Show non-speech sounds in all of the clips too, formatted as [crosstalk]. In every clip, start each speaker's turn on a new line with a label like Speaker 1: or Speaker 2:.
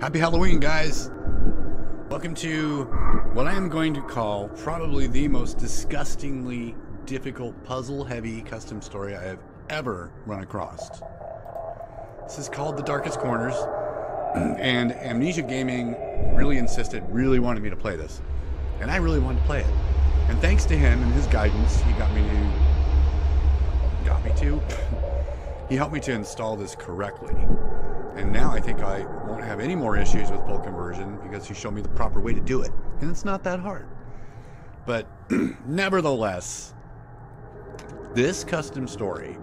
Speaker 1: Happy Halloween, guys! Welcome to what I am going to call probably the most disgustingly difficult puzzle heavy custom story I have ever run across. This is called The Darkest Corners, [clears throat] and Amnesia Gaming really insisted, really wanted me to play this. And I really wanted to play it. And thanks to him and his guidance, he got me to. got me to? [laughs] he helped me to install this correctly. And now I think I won't have any more issues with full conversion because he showed me the proper way to do it. And it's not that hard. But [clears throat] nevertheless, this custom story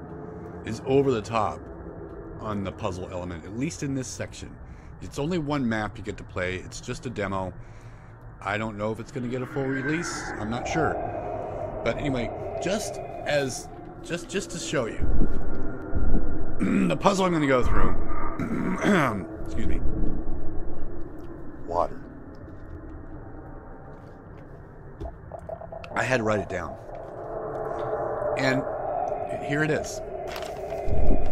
Speaker 1: is over the top on the puzzle element, at least in this section. It's only one map you get to play, it's just a demo. I don't know if it's going to get a full release. I'm not sure. But anyway, just as just just to show you [clears throat] the puzzle I'm going to go through [clears throat] Excuse me. Water. I had to write it down. And here it is.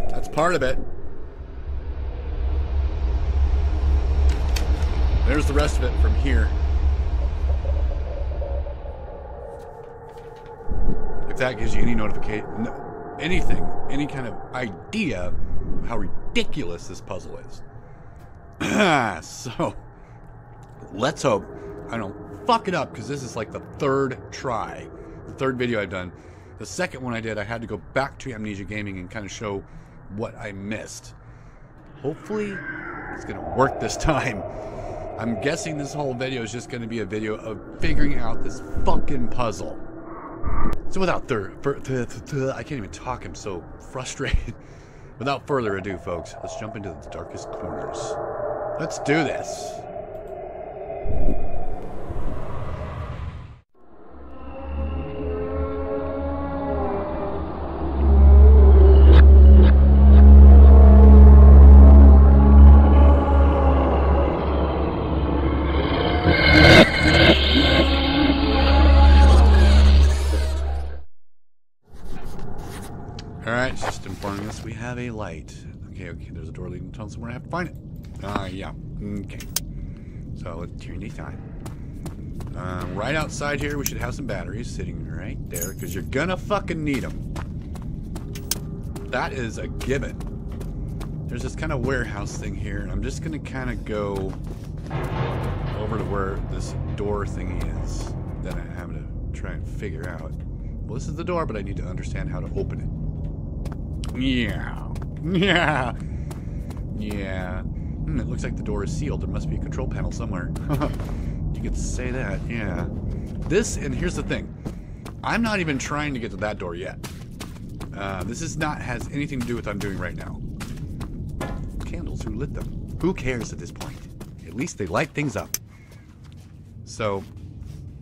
Speaker 1: That's part of it. There's the rest of it from here. If that gives you any notification, anything, any kind of idea how ridiculous this puzzle is. [clears throat] so, let's hope I don't fuck it up because this is like the third try, the third video I've done. The second one I did, I had to go back to Amnesia Gaming and kind of show what I missed. Hopefully, it's going to work this time. I'm guessing this whole video is just going to be a video of figuring out this fucking puzzle. So without third, I can't even talk. I'm so frustrated. [laughs] Without further ado, folks, let's jump into the darkest corners. Let's do this. We have a light. Okay, okay, there's a door leading to tunnel somewhere. I have to find it. Ah, uh, yeah. Okay. So let's turn this on. Uh, right outside here, we should have some batteries sitting right there, because you're gonna fucking need them. That is a given. There's this kind of warehouse thing here, and I'm just gonna kind of go over to where this door thingy is. Then I have to try and figure out. Well, this is the door, but I need to understand how to open it. Yeah. Yeah. Yeah. Hmm, it looks like the door is sealed. There must be a control panel somewhere. [laughs] you could say that, yeah. This, and here's the thing. I'm not even trying to get to that door yet. Uh, this is not has anything to do with what I'm doing right now. Candles, who lit them? Who cares at this point? At least they light things up. So,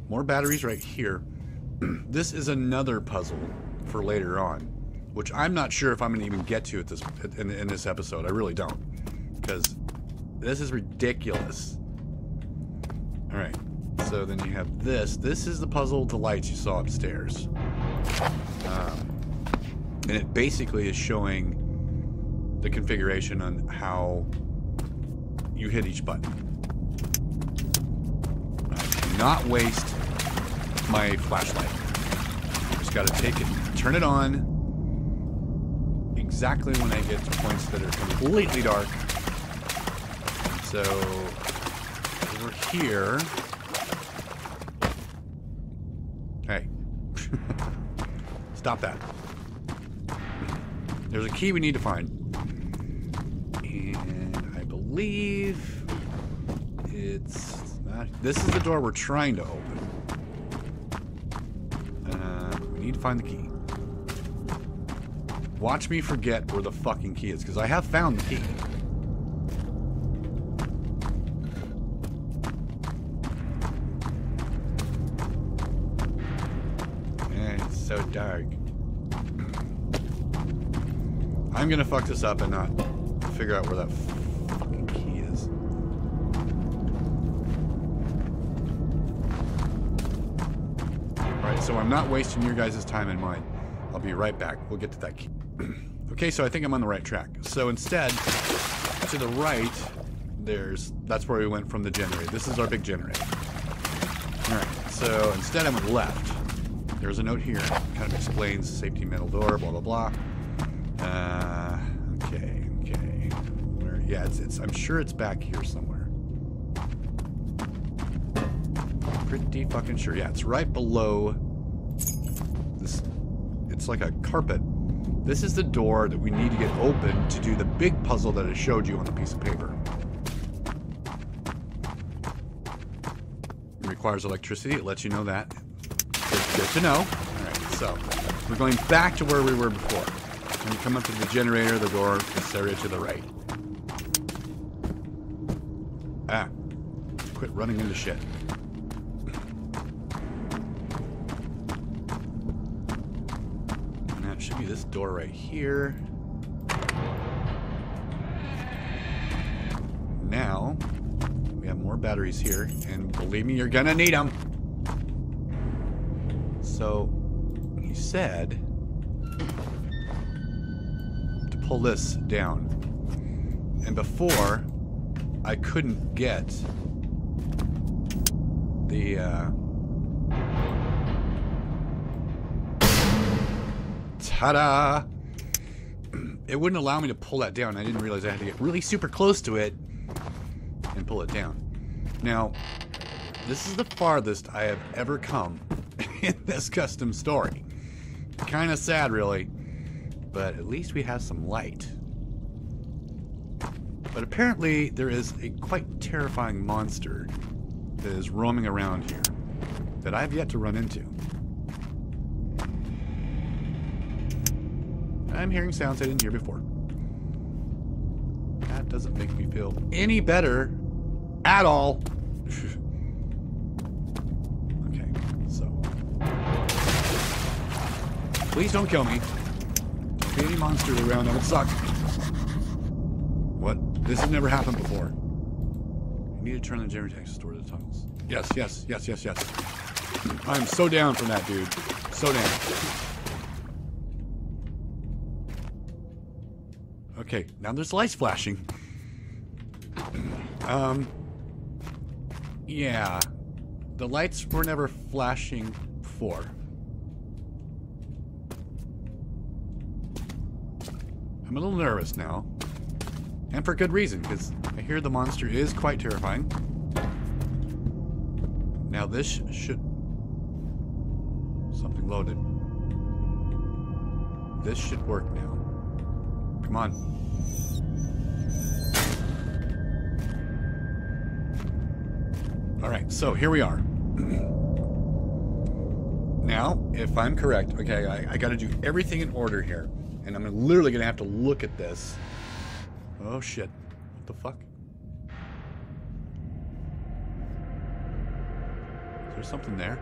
Speaker 1: more batteries right here. [clears throat] this is another puzzle for later on which I'm not sure if I'm gonna even get to at this in, in this episode. I really don't, because this is ridiculous. All right, so then you have this. This is the puzzle to lights you saw upstairs, um, and it basically is showing the configuration on how you hit each button. not waste my flashlight. Just got to take it, turn it on, exactly when I get to points that are completely dark. So, over here... Hey. [laughs] Stop that. There's a key we need to find. And I believe it's not... This is the door we're trying to open. Uh, we need to find the key. Watch me forget where the fucking key is, because I have found the key. Man, it's so dark. I'm gonna fuck this up and not figure out where that fucking key is. Alright, so I'm not wasting your guys' time and mine. I'll be right back. We'll get to that key. [clears throat] Okay, so I think I'm on the right track. So instead, to the right, there's that's where we went from the generator. This is our big generator. All right. So instead, I went left. There's a note here, kind of explains safety metal door, blah blah blah. Uh, okay, okay. Where? Yeah, it's, it's. I'm sure it's back here somewhere. Pretty fucking sure. Yeah, it's right below this. It's like a carpet. This is the door that we need to get open to do the big puzzle that I showed you on the piece of paper. It requires electricity. It lets you know that. Good, good to know. All right, so we're going back to where we were before. When you come up to the generator, the door is area to the right. Ah, quit running into shit. This door right here. Now, we have more batteries here, and believe me, you're gonna need them. So, he said to pull this down. And before, I couldn't get the, uh... Ta-da! It wouldn't allow me to pull that down. I didn't realize I had to get really super close to it and pull it down. Now, this is the farthest I have ever come [laughs] in this custom story. Kind of sad, really. But at least we have some light. But apparently, there is a quite terrifying monster that is roaming around here that I've yet to run into. I'm hearing sounds I didn't hear before. That doesn't make me feel any better at all. [laughs] okay, so. Please don't kill me. Don't be any monsters around, that would suck. What? This has never happened before. You need to turn the generator to store the tunnels. Yes, yes, yes, yes, yes. I'm so down from that, dude. So down. Okay, now there's lights flashing. Um, yeah, the lights were never flashing before. I'm a little nervous now. And for good reason, because I hear the monster is quite terrifying. Now this should... Something loaded. This should work now. Come on. Alright, so here we are. [clears throat] now, if I'm correct, okay, I, I gotta do everything in order here. And I'm literally gonna have to look at this. Oh shit. What the fuck? Is there something there?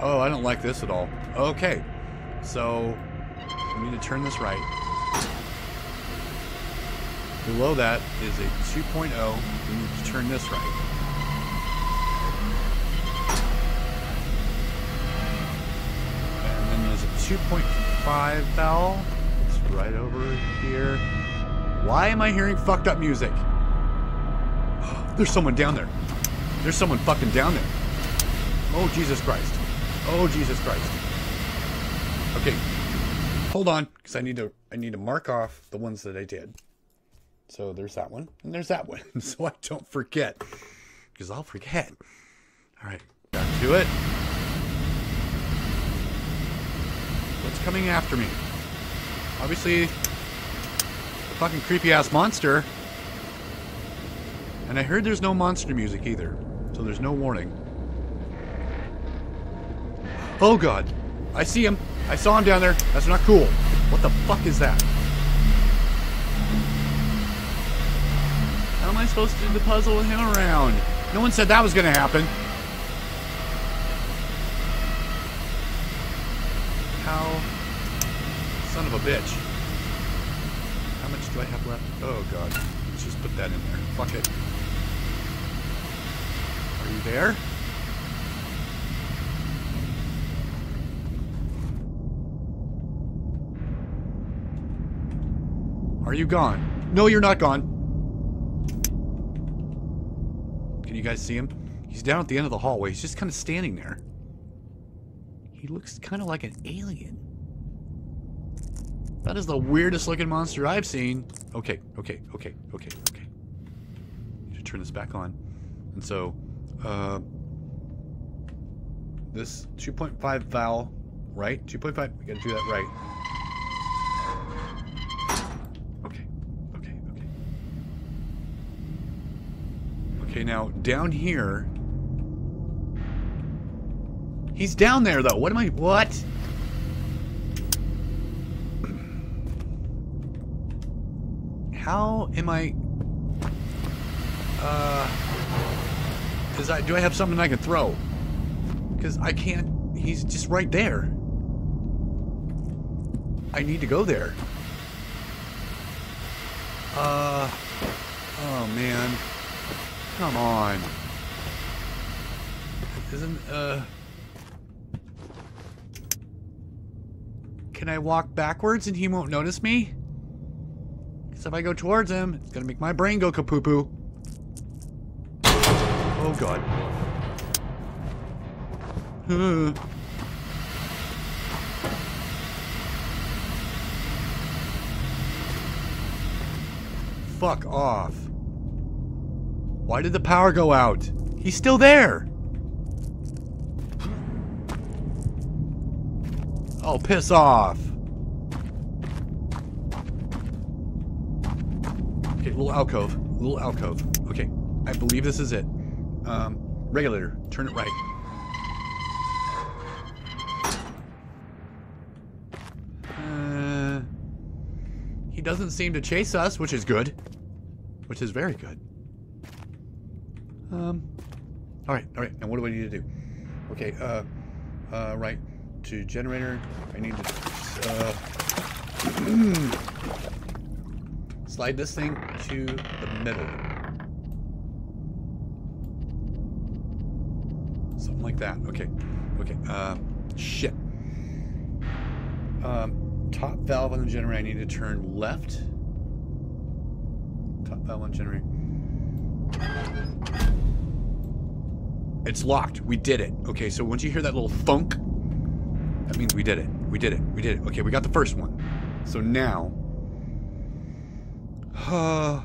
Speaker 1: Oh, I don't like this at all. Okay. So, we need to turn this right. Below that is a 2.0. We need to turn this right. And then there's a 2.5 valve. It's right over here. Why am I hearing fucked up music? [gasps] There's someone down there. There's someone fucking down there. Oh, Jesus Christ. Oh, Jesus Christ. Okay. Hold on, because I need to I need to mark off the ones that I did. So there's that one, and there's that one, [laughs] so I don't forget, because I'll forget. All right, back to it. What's coming after me? Obviously, the fucking creepy ass monster. And I heard there's no monster music either, so there's no warning. Oh god, I see him. I saw him down there. That's not cool. What the fuck is that? How am I supposed to do the puzzle with him around? No one said that was gonna happen. How? Son of a bitch. How much do I have left? Oh god. Let's just put that in there. Fuck it. Are you there? Are you gone? No, you're not gone. Can you guys see him? He's down at the end of the hallway. He's just kind of standing there. He looks kind of like an alien. That is the weirdest looking monster I've seen. Okay, okay, okay, okay, okay. Need to turn this back on. And so, uh, this 2.5 val, right? 2.5, we gotta do that right. Okay, okay, okay. Okay, now down here. He's down there though. What am I, what? How am I, uh, is I, do I have something I can throw? Because I can't, he's just right there. I need to go there. Uh, oh man. Come on. Isn't, uh... Can I walk backwards and he won't notice me? Because if I go towards him, it's gonna make my brain go kapoo-poo. Oh god. Uh. Fuck off. Why did the power go out? He's still there. Oh, piss off. Okay, little alcove. Little alcove. Okay, I believe this is it. Um, regulator, turn it right. Uh, he doesn't seem to chase us, which is good. Which is very good. Um, alright, alright, now what do I need to do? Okay, uh, uh, right, to generator, I need to, uh, [clears throat] slide this thing to the middle. Something like that, okay, okay, uh, shit. Um, top valve on the generator, I need to turn left. Top valve on generator. It's locked. We did it. Okay, so once you hear that little thunk, that means we did it. We did it. We did it. Okay, we got the first one. So now... Uh,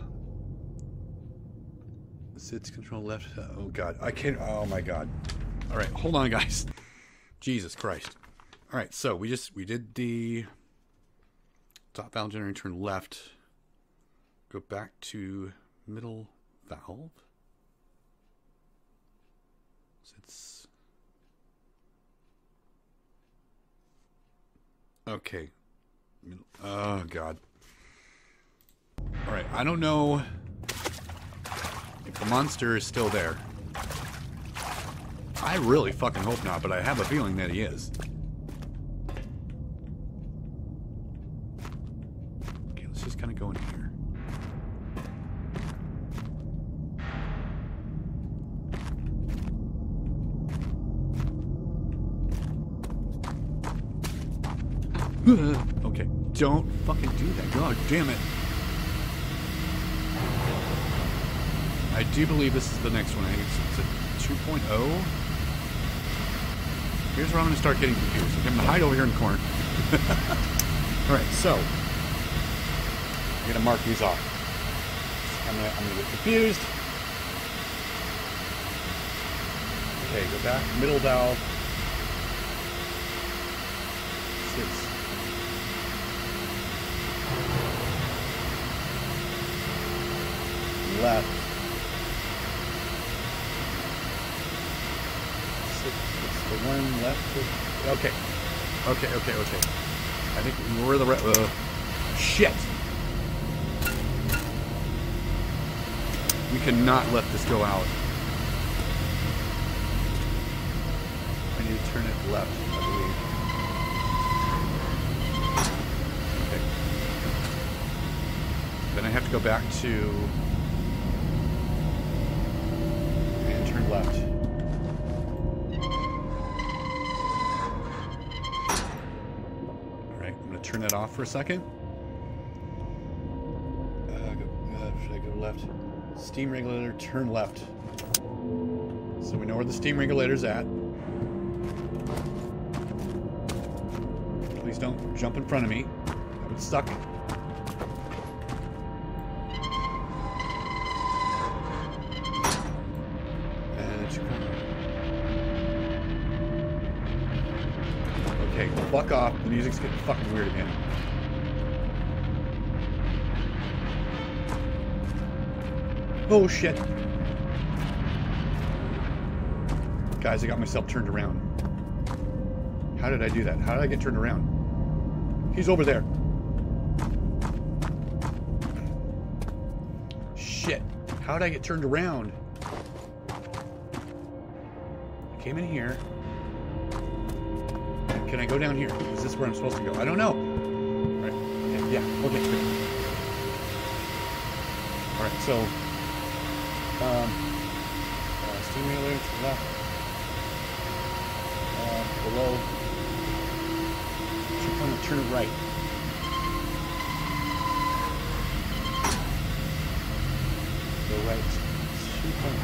Speaker 1: sits control left. Oh, God. I can't... Oh, my God. All right, hold on, guys. Jesus Christ. All right, so we just... We did the... Top valve generator, turn left. Go back to middle valve. It's okay. Oh god. All right, I don't know if the monster is still there. I really fucking hope not, but I have a feeling that he is. Okay, let's just kind of go in here. okay, don't fucking do that. God damn it. I do believe this is the next one. I think it's, it's a 2.0. Here's where I'm going to start getting confused. I'm going to hide over here in the corner. [laughs] Alright, so. I'm going to mark these off. I'm going to I'm gonna get confused. Okay, go back. Middle valve. Six. Left. Six, the one left. Okay. Okay, okay, okay. I think we're the right. Uh, shit. We cannot let this go out. I need to turn it left, I believe. Okay. Then I have to go back to turn that off for a second. Uh, go, uh, should I go left? Steam regulator, turn left. So we know where the steam regulator's at. Please don't jump in front of me. That would suck. Music's getting fucking weird again. Oh shit. Guys, I got myself turned around. How did I do that? How did I get turned around? He's over there. Shit. How did I get turned around? I came in here. Can I go down here? Is this where I'm supposed to go? I don't know. Right. Okay. Yeah. Okay. All right. So, um, uh, steam regulator to the left. Uh, below. Should come and turn right. Go right.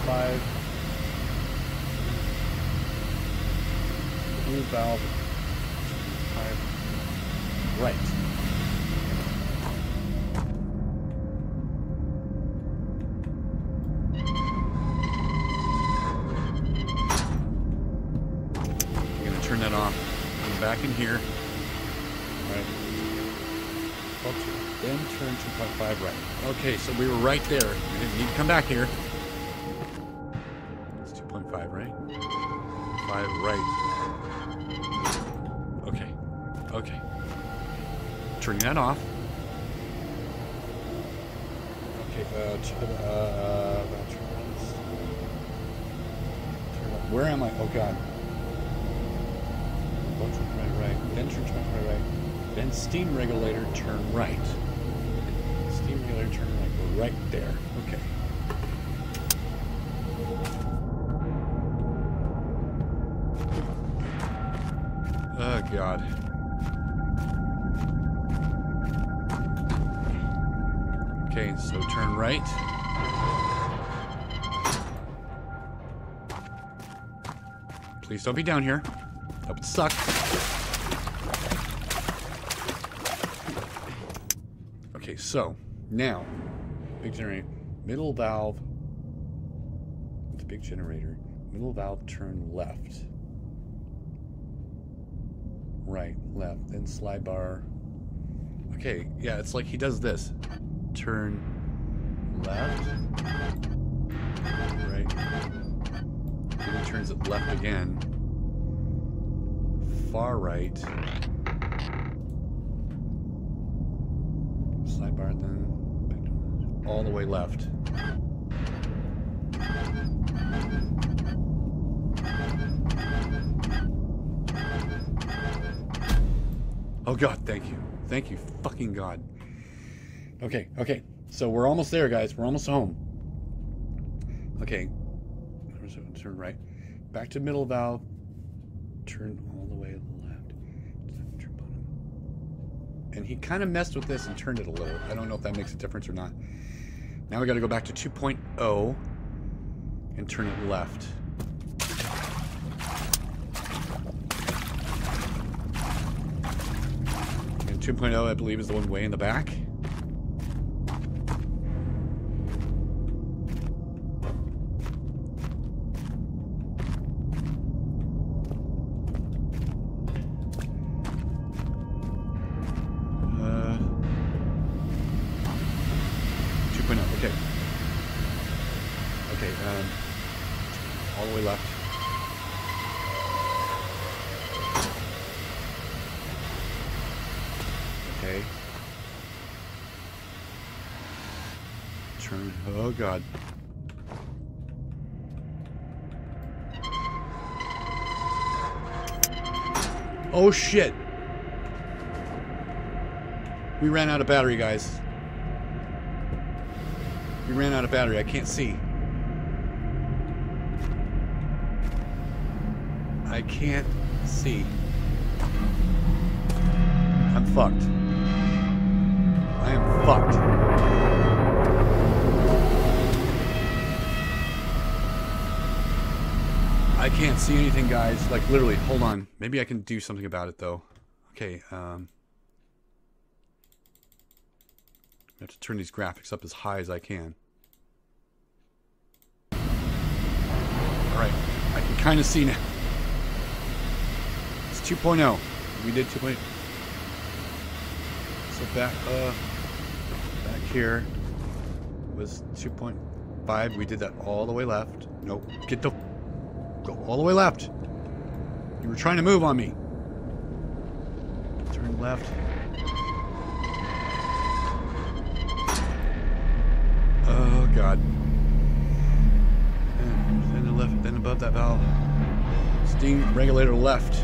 Speaker 1: 2.5. Blue valve. Right. I'm gonna turn that off. Come back in here. Right. Up to- Then turn 2.5 right. Okay, so we were right there. We didn't need to come back here. Turning that off. Okay, uh, uh. Turn. Where am I? Oh god. One turn right, right. Then turn right, right, right. Then steam regulator, turn right. Steam regulator, turn right. Go right there. Okay. Oh god. Okay, so turn right. Please don't be down here. That would suck. Okay, so now, big generator, middle valve. It's a big generator. Middle valve, turn left. Right, left, then slide bar. Okay, yeah, it's like he does this. Turn left. Right. Turns it left again. Far right. Slide bar, then all the way left. Oh God, thank you. Thank you, fucking God. Okay, okay. So we're almost there, guys. We're almost home. Okay. Turn right. Back to middle valve. Turn all the way left. And he kind of messed with this and turned it a little. I don't know if that makes a difference or not. Now we got to go back to 2.0 and turn it left. And 2.0, I believe, is the one way in the back. Turn, oh god. Oh shit! We ran out of battery, guys. We ran out of battery. I can't see. I can't see. I'm fucked. I am fucked. I can't see anything, guys. Like, literally, hold on. Maybe I can do something about it, though. Okay, um... I have to turn these graphics up as high as I can. Alright, I can kind of see now. It's 2.0. We did 2.0. So back, uh, back here was 2.5. We did that all the way left. Nope. Get the Go all the way left. You were trying to move on me. Turn left. Oh god. And then the left, then above that valve. Steam regulator left.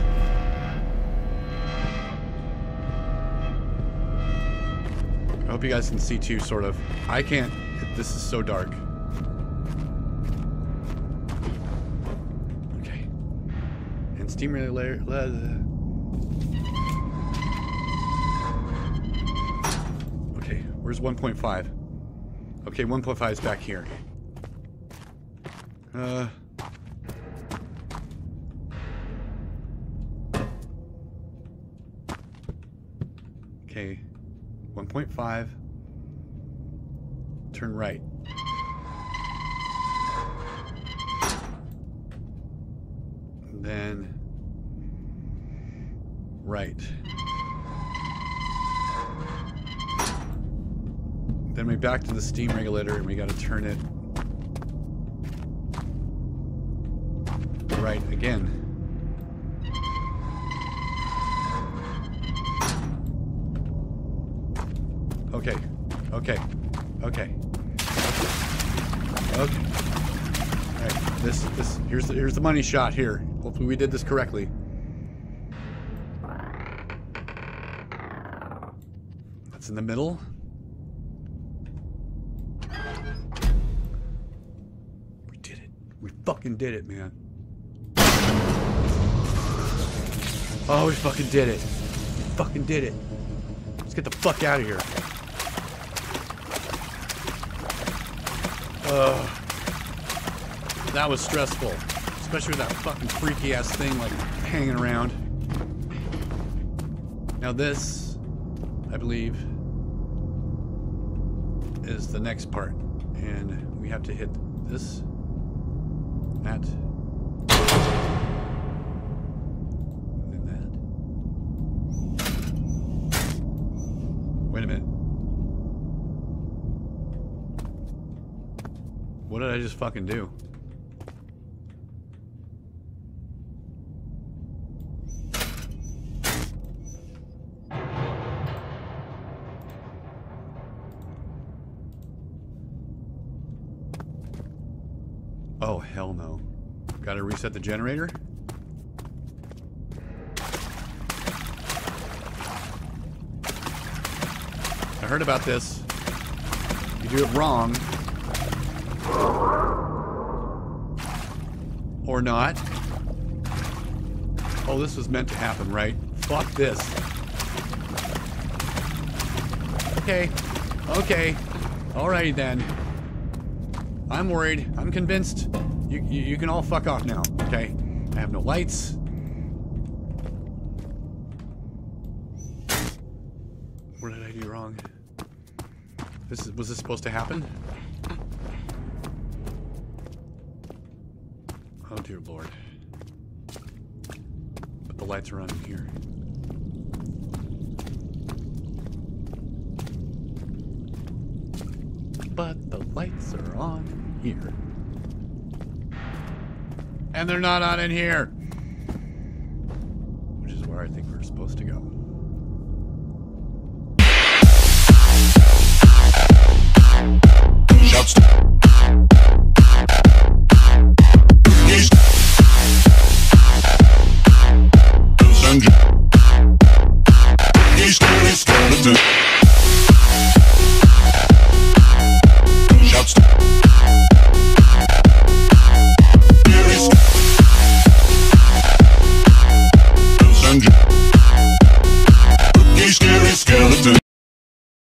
Speaker 1: I hope you guys can see too, sort of. I can't. This is so dark. Steam regulator. Okay, where's 1.5? Okay, 1.5 is back here. Uh. Okay, 1.5. Turn right. Then Right. Then we back to the steam regulator and we gotta turn it right again. Okay. Okay. Okay. Okay. Alright, this this here's the here's the money shot here. Hopefully we did this correctly. That's in the middle. We did it. We fucking did it, man. Oh, we fucking did it. We fucking did it. Let's get the fuck out of here. Ugh. That was stressful. Especially with that fucking freaky ass thing like hanging around. Now this, I believe, is the next part. And we have to hit this, that, and that. Wait a minute. What did I just fucking do? Reset the generator? I heard about this. You do it wrong. Or not. Oh, this was meant to happen, right? Fuck this. Okay. Okay. Alrighty then. I'm worried. I'm convinced. You, you, you can all fuck off now, okay? I have no lights. What did I do wrong? This is, was this supposed to happen? Oh dear lord. But the lights are on here. But the lights are on here. And they're not on in here. Which is where I think we're supposed to go. Shouts.